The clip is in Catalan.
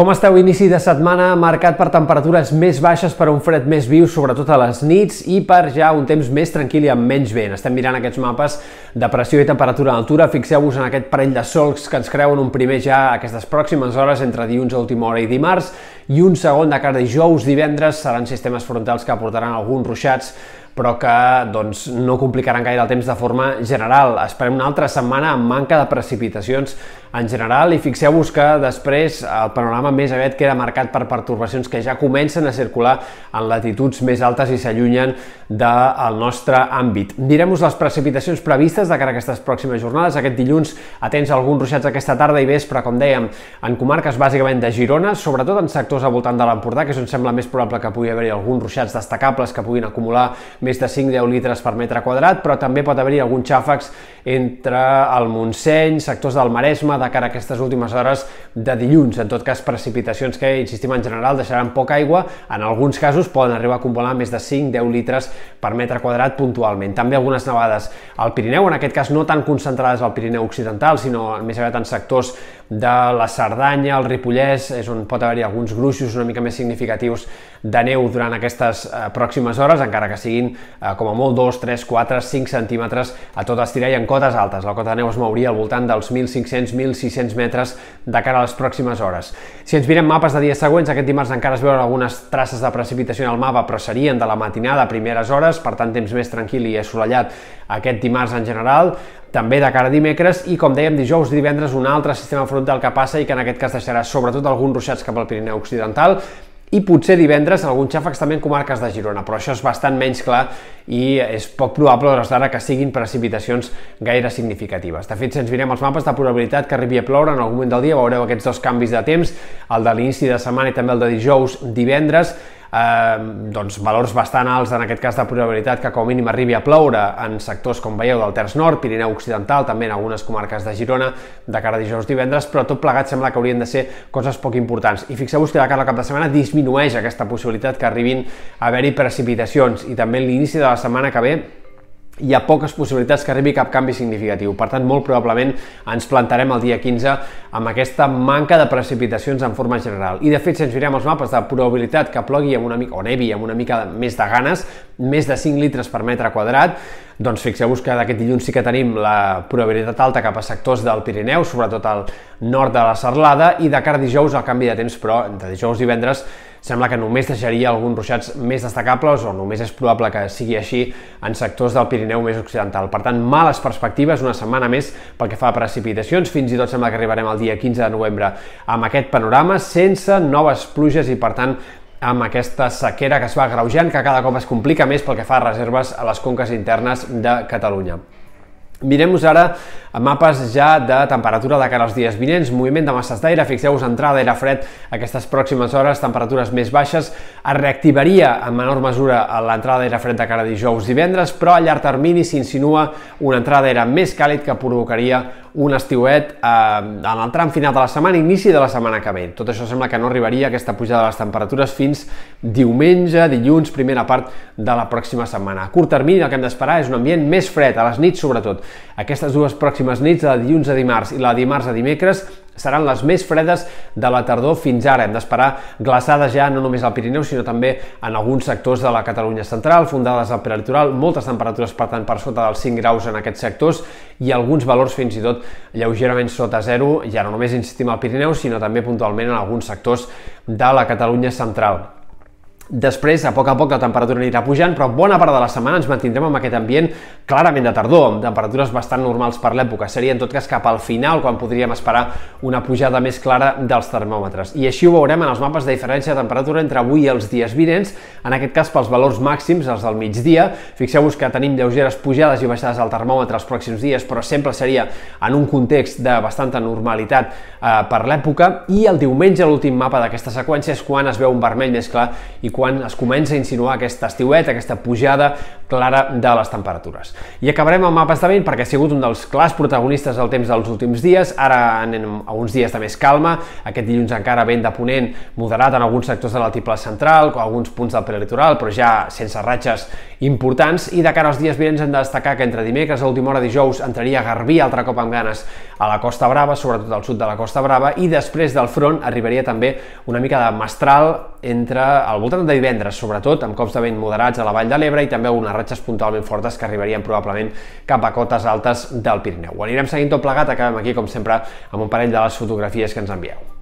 Com esteu? Inici de setmana marcat per temperatures més baixes, per un fred més viu, sobretot a les nits, i per ja un temps més tranquil i amb menys vent. Estem mirant aquests mapes de pressió i temperatura en altura. Fixeu-vos en aquest parell de solcs que ens creuen un primer ja aquestes pròximes hores entre dilluns a última hora i dimarts, i un segon de cara dijous, divendres, seran sistemes frontals que aportaran alguns ruixats però que doncs, no complicaran gaire el temps de forma general. Esperem una altra setmana amb manca de precipitacions en general i fixeu-vos que després el panorama més aviat queda marcat per pertorbacions que ja comencen a circular en latituds més altes i s'allunyen del nostre àmbit. Mirem-nos les precipitacions previstes de cara a aquestes pròximes jornades. Aquest dilluns atents alguns ruixats aquesta tarda i vespre, com dèiem, en comarques bàsicament de Girona, sobretot en sectors al voltant de l'Empordà, que és on sembla més probable que pugui haver-hi alguns ruixats destacables que puguin acumular més de 5-10 litres per metre quadrat, però també pot haver-hi alguns xàfecs entre el Montseny, sectors del Maresme, de cara a aquestes últimes hores de dilluns. En tot cas, precipitacions que, insistim, en general deixaran poca aigua, en alguns casos poden arribar a acumular més de 5-10 litres per metre quadrat puntualment. També algunes nevades al Pirineu, en aquest cas no tan concentrades al Pirineu Occidental, sinó més aviat en sectors de la Cerdanya, el Ripollès, és on pot haver-hi alguns gruixos una mica més significatius de neu durant aquestes eh, pròximes hores, encara que siguin eh, com a molt 2, 3, 4, 5 centímetres a tot estirar i en cotes altes. La cota de neu es mouria al voltant dels 1.500-1.600 metres de cara a les pròximes hores. Si ens mirem mapes de dies següents, aquest dimarts encara es veuen algunes traces de precipitació en el mapa, però serien de la matinada a primeres hores, per tant temps més tranquil i assolellat aquest dimarts en general també de cara a dimecres i, com dèiem, dijous i divendres un altre sistema frontal que passa i que en aquest cas deixarà sobretot alguns ruixats cap al Pirineu Occidental i potser divendres alguns xàfecs també en comarques de Girona, però això és bastant menys clar i és poc probable hores d'ara que siguin precipitacions gaire significatives. De fet, si ens mirem els mapes de probabilitat que arribi a ploure en algun moment del dia, veureu aquests dos canvis de temps, el de l'inici de setmana i també el de dijous, divendres, eh, doncs valors bastant alts en aquest cas de probabilitat que com a mínim arribi a ploure en sectors com veieu del Terç Nord, Pirineu Occidental, també en algunes comarques de Girona de cara a dijous divendres, però tot plegat sembla que haurien de ser coses poc importants. I fixeu-vos que de cara al cap de setmana disminueix aquesta possibilitat que arribin a haver-hi precipitacions i també l'inici de la setmana que ve hi ha poques possibilitats que arribi cap canvi significatiu. Per tant, molt probablement ens plantarem el dia 15 amb aquesta manca de precipitacions en forma general. I de fet, si ens mirem els mapes de probabilitat que plogui amb una mica, o nevi amb una mica més de ganes, més de 5 litres per metre quadrat, doncs fixeu-vos que d'aquest dilluns sí que tenim la probabilitat alta cap a sectors del Pirineu, sobretot al nord de la Serlada, i de cara a dijous el canvi de temps, però de dijous i divendres sembla que només deixaria alguns ruixats més destacables o només és probable que sigui així en sectors del Pirineu més occidental. Per tant, males perspectives, una setmana més pel que fa a precipitacions, fins i tot sembla que arribarem al dia 15 de novembre amb aquest panorama sense noves pluges i per tant amb aquesta sequera que es va greujant, que cada cop es complica més pel que fa a reserves a les conques internes de Catalunya. Mirem-nos ara mapes ja de temperatura de cara als dies vinents, moviment de masses d'aire, fixeu-vos, entrada d'aire fred aquestes pròximes hores, temperatures més baixes, es reactivaria en menor mesura l'entrada d'aire fred de cara a dijous divendres, però a llarg termini s'insinua una entrada d'aire més càlid que provocaria un estiuet eh, en el tram final de la setmana, inici de la setmana que ve. Tot això sembla que no arribaria aquesta pujada de les temperatures fins diumenge, dilluns, primera part de la pròxima setmana. A curt termini el que hem d'esperar és un ambient més fred, a les nits sobretot. Aquestes dues pròximes nits, de dilluns a dimarts i la dimarts a dimecres, seran les més fredes de la tardor fins ara. Hem d'esperar glaçades ja no només al Pirineu, sinó també en alguns sectors de la Catalunya central, fundades al prelitoral, moltes temperatures per tant per sota dels 5 graus en aquests sectors i alguns valors fins i tot lleugerament sota zero, ja no només insistim al Pirineu, sinó també puntualment en alguns sectors de la Catalunya central. Després, a poc a poc, la temperatura anirà pujant, però bona part de la setmana ens mantindrem amb aquest ambient clarament de tardor, amb temperatures bastant normals per l'època. Seria, en tot cas, cap al final, quan podríem esperar una pujada més clara dels termòmetres. I així ho veurem en els mapes de diferència de temperatura entre avui i els dies vinents, en aquest cas pels valors màxims, els del migdia. Fixeu-vos que tenim lleugeres pujades i baixades al termòmetre els pròxims dies, però sempre seria en un context de bastanta normalitat eh, per l'època. I el diumenge, l'últim mapa d'aquesta seqüència, és quan es veu un vermell més clar i quan quan es comença a insinuar aquest estiuet, aquesta pujada clara de les temperatures. I acabarem amb mapes de vent perquè ha sigut un dels clars protagonistes del temps dels últims dies, ara anem a uns dies de més calma, aquest dilluns encara vent de ponent moderat en alguns sectors de l'altiplà central, alguns punts del prelitoral, però ja sense ratxes importants, i de cara als dies vinents hem de destacar que entre dimecres a última hora dijous entraria Garbí altre cop amb ganes a la Costa Brava, sobretot al sud de la Costa Brava, i després del front arribaria també una mica de mestral entre al voltant de divendres, sobretot amb cops de vent moderats a la Vall de l'Ebre i també unes ratxes puntualment fortes que arribarien probablement cap a cotes altes del Pirineu. Ho anirem seguint tot plegat, acabem aquí com sempre amb un parell de les fotografies que ens envieu.